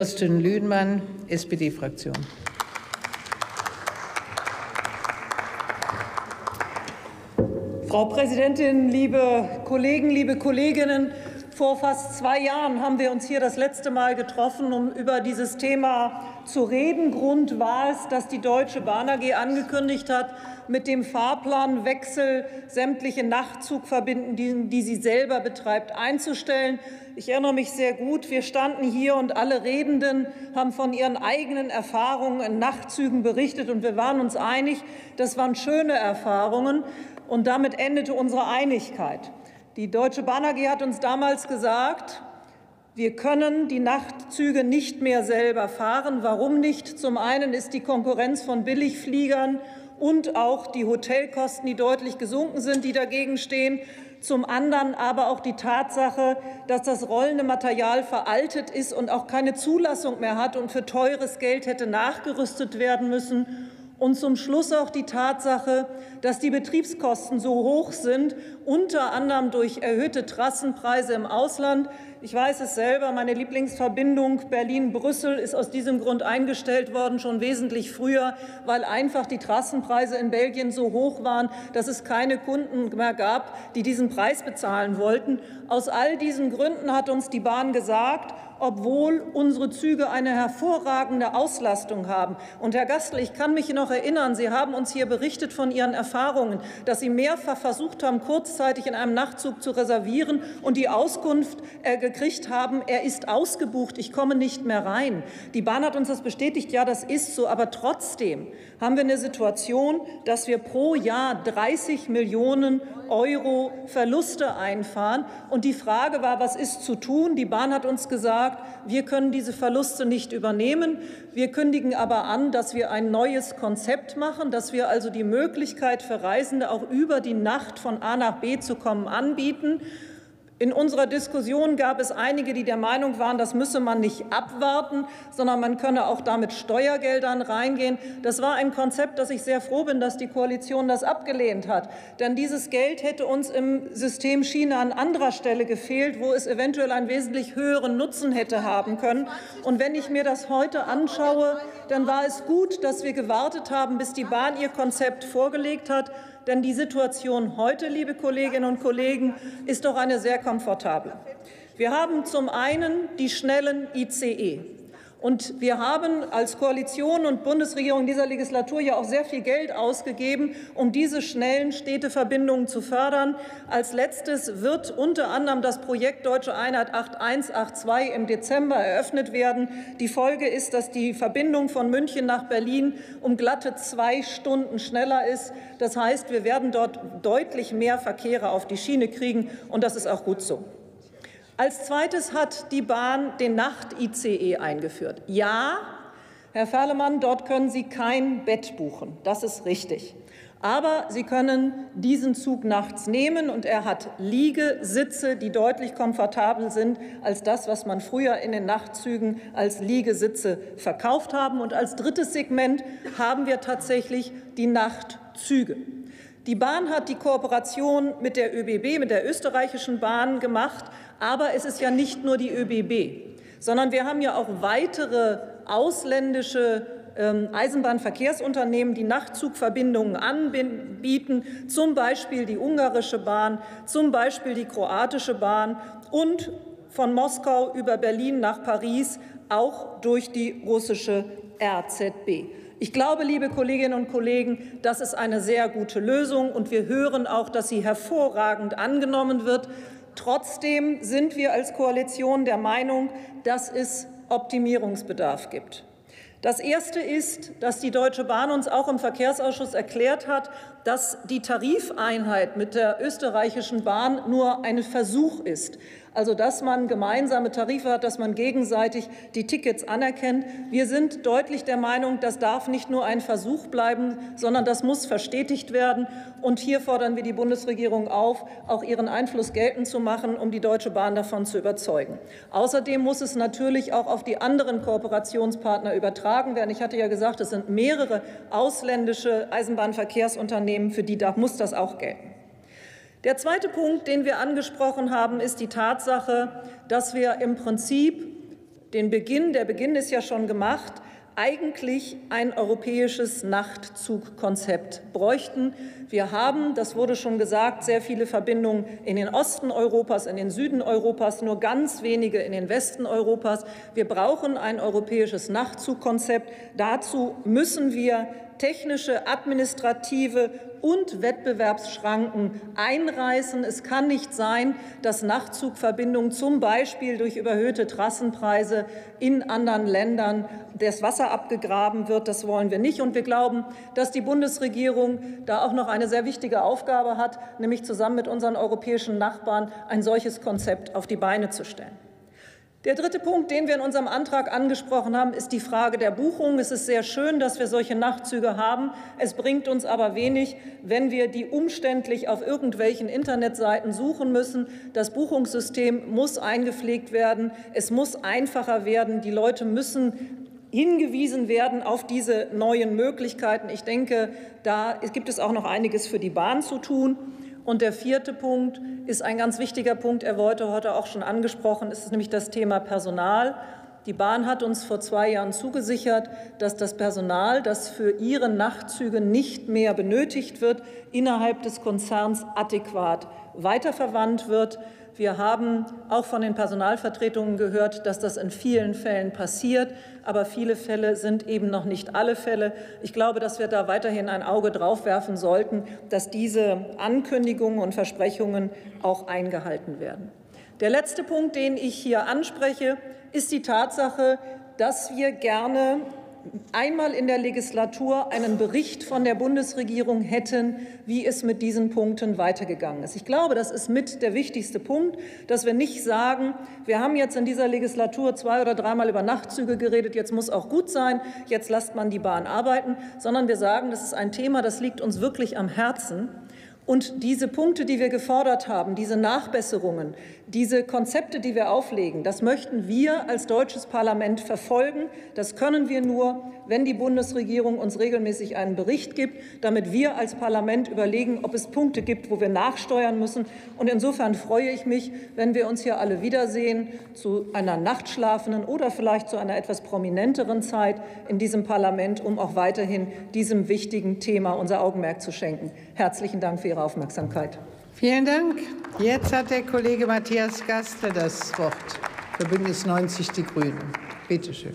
Kirsten Lühnmann, SPD-Fraktion. Frau Präsidentin, liebe Kollegen, liebe Kolleginnen! Vor fast zwei Jahren haben wir uns hier das letzte Mal getroffen, um über dieses Thema zu reden. Grund war es, dass die Deutsche Bahn AG angekündigt hat, mit dem Fahrplanwechsel sämtliche Nachtzugverbindungen, die sie selber betreibt, einzustellen. Ich erinnere mich sehr gut, wir standen hier und alle Redenden haben von ihren eigenen Erfahrungen in Nachtzügen berichtet und wir waren uns einig, das waren schöne Erfahrungen und damit endete unsere Einigkeit. Die Deutsche Bahn AG hat uns damals gesagt, wir können die Nachtzüge nicht mehr selber fahren. Warum nicht? Zum einen ist die Konkurrenz von Billigfliegern und auch die Hotelkosten, die deutlich gesunken sind, die dagegen stehen. Zum anderen aber auch die Tatsache, dass das rollende Material veraltet ist und auch keine Zulassung mehr hat und für teures Geld hätte nachgerüstet werden müssen. Und zum Schluss auch die Tatsache, dass die Betriebskosten so hoch sind, unter anderem durch erhöhte Trassenpreise im Ausland. Ich weiß es selber, meine Lieblingsverbindung Berlin-Brüssel ist aus diesem Grund eingestellt worden, schon wesentlich früher, weil einfach die Trassenpreise in Belgien so hoch waren, dass es keine Kunden mehr gab, die diesen Preis bezahlen wollten. Aus all diesen Gründen hat uns die Bahn gesagt, obwohl unsere Züge eine hervorragende Auslastung haben. Und Herr Gastl, ich kann mich noch erinnern, Sie haben uns hier berichtet von Ihren Erfahrungen, dass Sie mehrfach versucht haben, kurzzeitig in einem Nachtzug zu reservieren und die Auskunft äh, gekriegt haben, er ist ausgebucht, ich komme nicht mehr rein. Die Bahn hat uns das bestätigt, ja, das ist so, aber trotzdem haben wir eine Situation, dass wir pro Jahr 30 Millionen Euro Verluste einfahren. Und die Frage war, was ist zu tun? Die Bahn hat uns gesagt, wir können diese Verluste nicht übernehmen. Wir kündigen aber an, dass wir ein neues Konzept machen, dass wir also die Möglichkeit für Reisende auch über die Nacht von A nach B zu kommen anbieten. In unserer Diskussion gab es einige, die der Meinung waren, das müsse man nicht abwarten, sondern man könne auch damit Steuergeldern reingehen. Das war ein Konzept, das ich sehr froh bin, dass die Koalition das abgelehnt hat. Denn dieses Geld hätte uns im System China an anderer Stelle gefehlt, wo es eventuell einen wesentlich höheren Nutzen hätte haben können. Und wenn ich mir das heute anschaue, dann war es gut, dass wir gewartet haben, bis die Bahn ihr Konzept vorgelegt hat. Denn die Situation heute, liebe Kolleginnen und Kollegen, ist doch eine sehr komfortable. Wir haben zum einen die schnellen ICE. Und wir haben als Koalition und Bundesregierung in dieser Legislatur ja auch sehr viel Geld ausgegeben, um diese schnellen Städteverbindungen zu fördern. Als letztes wird unter anderem das Projekt Deutsche Einheit 8182 im Dezember eröffnet werden. Die Folge ist, dass die Verbindung von München nach Berlin um glatte zwei Stunden schneller ist. Das heißt, wir werden dort deutlich mehr Verkehre auf die Schiene kriegen, und das ist auch gut so. Als Zweites hat die Bahn den Nacht-ICE eingeführt. Ja, Herr Ferlemann, dort können Sie kein Bett buchen. Das ist richtig. Aber Sie können diesen Zug nachts nehmen, und er hat Liegesitze, die deutlich komfortabel sind als das, was man früher in den Nachtzügen als Liegesitze verkauft haben. Und als drittes Segment haben wir tatsächlich die Nachtzüge. Die Bahn hat die Kooperation mit der ÖBB, mit der österreichischen Bahn gemacht. Aber es ist ja nicht nur die ÖBB, sondern wir haben ja auch weitere ausländische ähm, Eisenbahnverkehrsunternehmen, die Nachtzugverbindungen anbieten, zum Beispiel die ungarische Bahn, zum Beispiel die kroatische Bahn und von Moskau über Berlin nach Paris auch durch die russische RZB. Ich glaube, liebe Kolleginnen und Kollegen, das ist eine sehr gute Lösung, und wir hören auch, dass sie hervorragend angenommen wird. Trotzdem sind wir als Koalition der Meinung, dass es Optimierungsbedarf gibt. Das Erste ist, dass die Deutsche Bahn uns auch im Verkehrsausschuss erklärt hat, dass die Tarifeinheit mit der österreichischen Bahn nur ein Versuch ist also dass man gemeinsame Tarife hat, dass man gegenseitig die Tickets anerkennt. Wir sind deutlich der Meinung, das darf nicht nur ein Versuch bleiben, sondern das muss verstetigt werden. Und hier fordern wir die Bundesregierung auf, auch ihren Einfluss geltend zu machen, um die Deutsche Bahn davon zu überzeugen. Außerdem muss es natürlich auch auf die anderen Kooperationspartner übertragen werden. Ich hatte ja gesagt, es sind mehrere ausländische Eisenbahnverkehrsunternehmen, für die muss das auch gelten. Der zweite Punkt, den wir angesprochen haben, ist die Tatsache, dass wir im Prinzip den Beginn, der Beginn ist ja schon gemacht, eigentlich ein europäisches Nachtzugkonzept bräuchten. Wir haben, das wurde schon gesagt, sehr viele Verbindungen in den Osten Europas, in den Süden Europas, nur ganz wenige in den Westen Europas. Wir brauchen ein europäisches Nachtzugkonzept. Dazu müssen wir technische, administrative und Wettbewerbsschranken einreißen. Es kann nicht sein, dass Nachtzugverbindungen zum Beispiel durch überhöhte Trassenpreise in anderen Ländern das Wasser abgegraben wird. Das wollen wir nicht. Und wir glauben, dass die Bundesregierung da auch noch eine sehr wichtige Aufgabe hat, nämlich zusammen mit unseren europäischen Nachbarn ein solches Konzept auf die Beine zu stellen. Der dritte Punkt, den wir in unserem Antrag angesprochen haben, ist die Frage der Buchung. Es ist sehr schön, dass wir solche Nachtzüge haben. Es bringt uns aber wenig, wenn wir die umständlich auf irgendwelchen Internetseiten suchen müssen. Das Buchungssystem muss eingepflegt werden. Es muss einfacher werden. Die Leute müssen hingewiesen werden auf diese neuen Möglichkeiten. Ich denke, da gibt es auch noch einiges für die Bahn zu tun. Und der vierte Punkt ist ein ganz wichtiger Punkt. Er wurde heute auch schon angesprochen. Es ist nämlich das Thema Personal. Die Bahn hat uns vor zwei Jahren zugesichert, dass das Personal, das für ihre Nachtzüge nicht mehr benötigt wird, innerhalb des Konzerns adäquat weiterverwandt wird. Wir haben auch von den Personalvertretungen gehört, dass das in vielen Fällen passiert, aber viele Fälle sind eben noch nicht alle Fälle. Ich glaube, dass wir da weiterhin ein Auge drauf werfen sollten, dass diese Ankündigungen und Versprechungen auch eingehalten werden. Der letzte Punkt, den ich hier anspreche, ist die Tatsache, dass wir gerne einmal in der Legislatur einen Bericht von der Bundesregierung hätten, wie es mit diesen Punkten weitergegangen ist. Ich glaube, das ist mit der wichtigste Punkt, dass wir nicht sagen, wir haben jetzt in dieser Legislatur zwei oder dreimal über Nachtzüge geredet, jetzt muss auch gut sein, jetzt lasst man die Bahn arbeiten, sondern wir sagen, das ist ein Thema, das liegt uns wirklich am Herzen. Und diese Punkte, die wir gefordert haben, diese Nachbesserungen, diese Konzepte, die wir auflegen, das möchten wir als deutsches Parlament verfolgen. Das können wir nur, wenn die Bundesregierung uns regelmäßig einen Bericht gibt, damit wir als Parlament überlegen, ob es Punkte gibt, wo wir nachsteuern müssen. Und insofern freue ich mich, wenn wir uns hier alle wiedersehen zu einer nachtschlafenden oder vielleicht zu einer etwas prominenteren Zeit in diesem Parlament, um auch weiterhin diesem wichtigen Thema unser Augenmerk zu schenken. Herzlichen Dank für Ihre Aufmerksamkeit. Vielen Dank. Jetzt hat der Kollege Matthias Gastel das Wort für Bündnis 90 Die Grünen. Bitte schön.